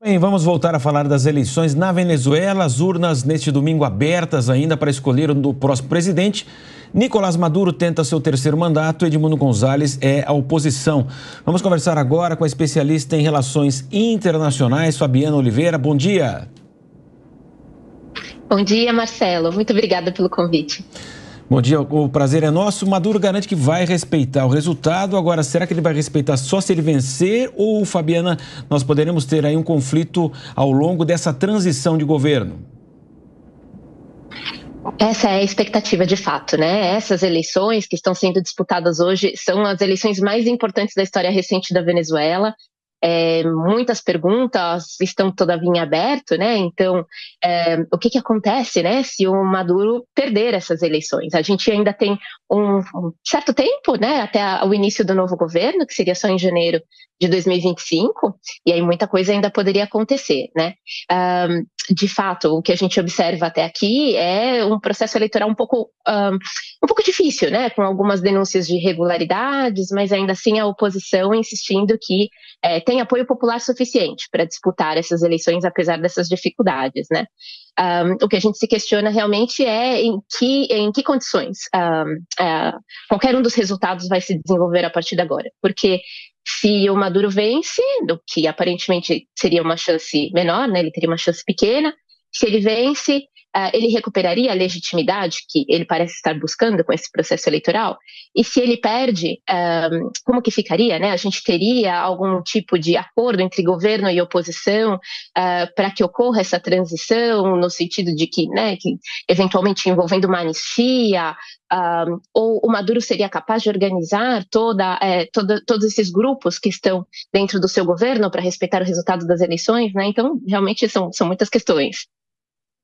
Bem, vamos voltar a falar das eleições na Venezuela. As urnas neste domingo abertas ainda para escolher o próximo presidente. Nicolás Maduro tenta seu terceiro mandato, Edmundo Gonzalez é a oposição. Vamos conversar agora com a especialista em relações internacionais, Fabiana Oliveira. Bom dia. Bom dia, Marcelo. Muito obrigada pelo convite. Bom dia, o prazer é nosso. Maduro garante que vai respeitar o resultado. Agora, será que ele vai respeitar só se ele vencer? Ou, Fabiana, nós poderemos ter aí um conflito ao longo dessa transição de governo? Essa é a expectativa de fato, né? Essas eleições que estão sendo disputadas hoje são as eleições mais importantes da história recente da Venezuela. É, muitas perguntas estão todavia aberto, né? Então, é, o que, que acontece, né, se o Maduro perder essas eleições? A gente ainda tem um, um certo tempo, né, até a, o início do novo governo, que seria só em janeiro de 2025, e aí muita coisa ainda poderia acontecer, né? Um, de fato, o que a gente observa até aqui é um processo eleitoral um pouco, um, um pouco difícil, né? Com algumas denúncias de irregularidades, mas ainda assim a oposição insistindo que é, tem apoio popular suficiente para disputar essas eleições, apesar dessas dificuldades, né? Um, o que a gente se questiona realmente é em que, em que condições um, uh, qualquer um dos resultados vai se desenvolver a partir de agora. Porque se o Maduro vence, do que aparentemente seria uma chance menor, né, ele teria uma chance pequena, se ele vence, ele recuperaria a legitimidade que ele parece estar buscando com esse processo eleitoral? E se ele perde, um, como que ficaria? Né? A gente teria algum tipo de acordo entre governo e oposição uh, para que ocorra essa transição, no sentido de que, né, que eventualmente envolvendo uma anistia, um, ou o Maduro seria capaz de organizar toda, é, toda, todos esses grupos que estão dentro do seu governo para respeitar o resultado das eleições, né? Então, realmente são, são muitas questões.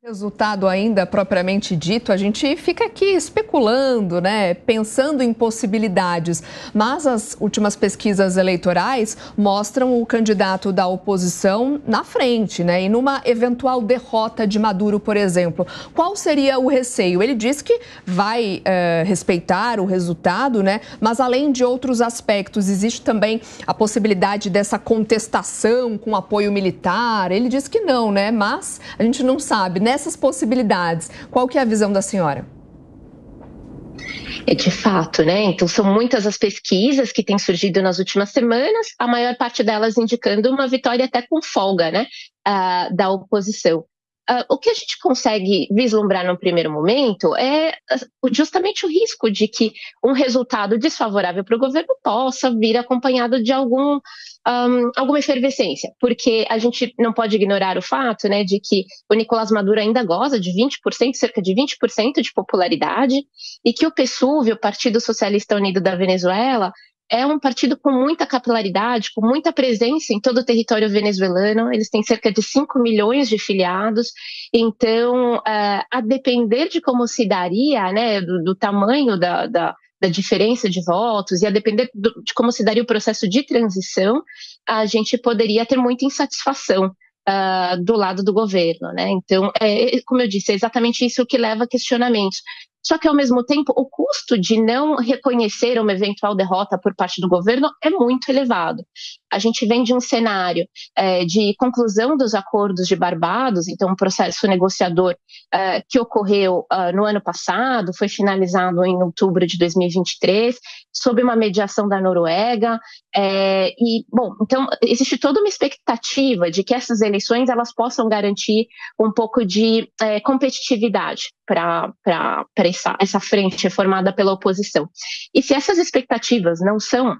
Resultado ainda propriamente dito, a gente fica aqui especulando, né, pensando em possibilidades. Mas as últimas pesquisas eleitorais mostram o candidato da oposição na frente, né? E numa eventual derrota de Maduro, por exemplo, qual seria o receio? Ele diz que vai é, respeitar o resultado, né? Mas além de outros aspectos, existe também a possibilidade dessa contestação com apoio militar. Ele diz que não, né? Mas a gente não sabe, né? Nessas possibilidades, qual que é a visão da senhora? É de fato, né? Então são muitas as pesquisas que têm surgido nas últimas semanas, a maior parte delas indicando uma vitória até com folga, né, uh, da oposição. Uh, o que a gente consegue vislumbrar no primeiro momento é justamente o risco de que um resultado desfavorável para o governo possa vir acompanhado de algum, um, alguma efervescência, porque a gente não pode ignorar o fato né, de que o Nicolás Maduro ainda goza de 20%, cerca de 20% de popularidade, e que o PSUV, o Partido Socialista Unido da Venezuela, é um partido com muita capilaridade, com muita presença em todo o território venezuelano. Eles têm cerca de 5 milhões de filiados. Então, uh, a depender de como se daria, né, do, do tamanho da, da, da, diferença de votos e a depender do, de como se daria o processo de transição, a gente poderia ter muita insatisfação. Uh, do lado do governo, né? Então, é, como eu disse, é exatamente isso que leva a questionamentos. Só que, ao mesmo tempo, o custo de não reconhecer uma eventual derrota por parte do governo é muito elevado. A gente vem de um cenário é, de conclusão dos acordos de Barbados, então, um processo negociador é, que ocorreu é, no ano passado, foi finalizado em outubro de 2023, sob uma mediação da Noruega. É, e, bom, então, existe toda uma expectativa de que essas eleições elas possam garantir um pouco de competitividade para essa, essa frente formada pela oposição. E se essas expectativas não são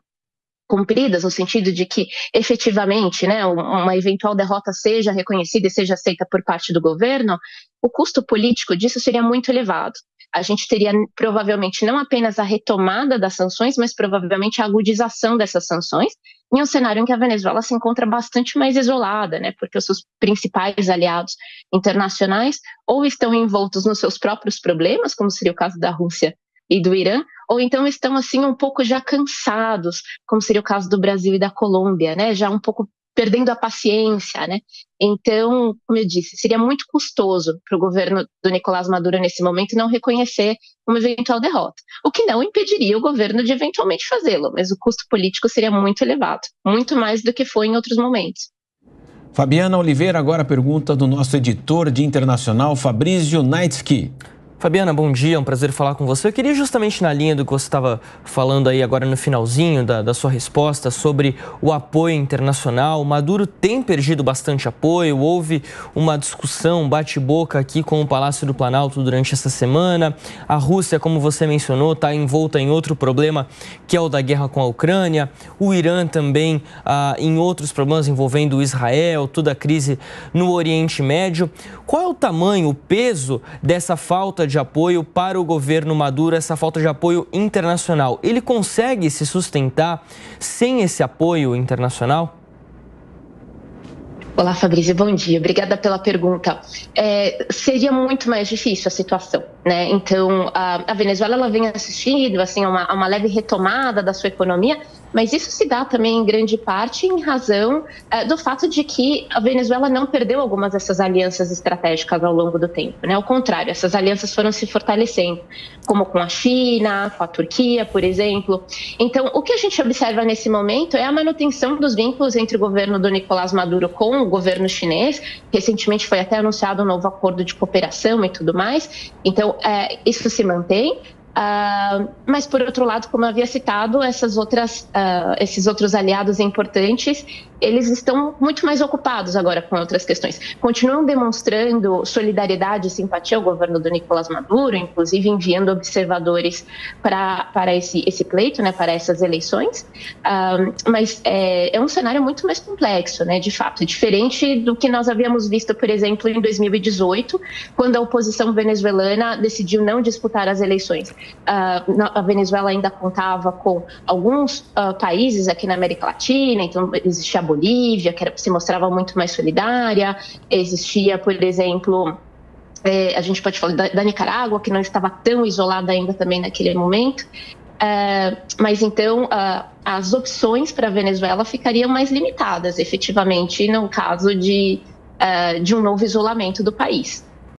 cumpridas, no sentido de que efetivamente né, uma eventual derrota seja reconhecida e seja aceita por parte do governo, o custo político disso seria muito elevado. A gente teria provavelmente não apenas a retomada das sanções, mas provavelmente a agudização dessas sanções, em um cenário em que a Venezuela se encontra bastante mais isolada, né, porque os seus principais aliados internacionais ou estão envoltos nos seus próprios problemas, como seria o caso da Rússia e do Irã, ou então estão assim um pouco já cansados, como seria o caso do Brasil e da Colômbia, né, já um pouco perdendo a paciência, né? Então, como eu disse, seria muito custoso para o governo do Nicolás Maduro nesse momento não reconhecer uma eventual derrota, o que não impediria o governo de eventualmente fazê-lo, mas o custo político seria muito elevado, muito mais do que foi em outros momentos. Fabiana Oliveira agora pergunta do nosso editor de internacional, Fabrício Naitsky. Fabiana, bom dia, é um prazer falar com você. Eu queria justamente na linha do que você estava falando aí agora no finalzinho da, da, sua resposta sobre o apoio internacional. O Maduro tem perdido bastante apoio, houve uma discussão, bate-boca aqui com o Palácio do Planalto durante essa semana. A Rússia, como você mencionou, está envolta em outro problema que é o da guerra com a Ucrânia. O Irã também ah, em outros problemas envolvendo Israel, toda a crise no Oriente Médio. Qual é o tamanho, o peso dessa falta de de apoio para o governo Maduro, essa falta de apoio internacional. Ele consegue se sustentar sem esse apoio internacional? Olá, Fabrício, bom dia. Obrigada pela pergunta. É, seria muito mais difícil a situação, né? Então, a, a Venezuela ela vem assistindo assim uma, uma leve retomada da sua economia, mas isso se dá também em grande parte em razão é, do fato de que a Venezuela não perdeu algumas dessas alianças estratégicas ao longo do tempo. Né? Ao contrário, essas alianças foram se fortalecendo, como com a China, com a Turquia, por exemplo. Então, o que a gente observa nesse momento é a manutenção dos vínculos entre o governo do Nicolás Maduro com o governo chinês. Recentemente foi até anunciado um novo acordo de cooperação e tudo mais. Então, é, isso se mantém. Uh, mas, por outro lado, como eu havia citado, essas outras, uh, esses outros aliados importantes eles estão muito mais ocupados agora com outras questões. Continuam demonstrando solidariedade e simpatia ao governo do Nicolás Maduro, inclusive enviando observadores para, para esse, esse pleito, né, para essas eleições. Um, mas é, é, um cenário muito mais complexo, né, de fato, diferente do que nós havíamos visto, por exemplo, em 2018, quando a oposição venezuelana decidiu não disputar as eleições. Uh, a Venezuela ainda contava com alguns uh, países aqui na América Latina, então existia a Bolívia, que era, se mostrava muito mais solidária, existia, por exemplo, é, a gente pode falar da, da, Nicarágua, que não estava tão isolada ainda também naquele momento. É, mas então uh, as opções para a Venezuela ficariam mais limitadas, efetivamente, no caso de, uh, de um novo isolamento do país.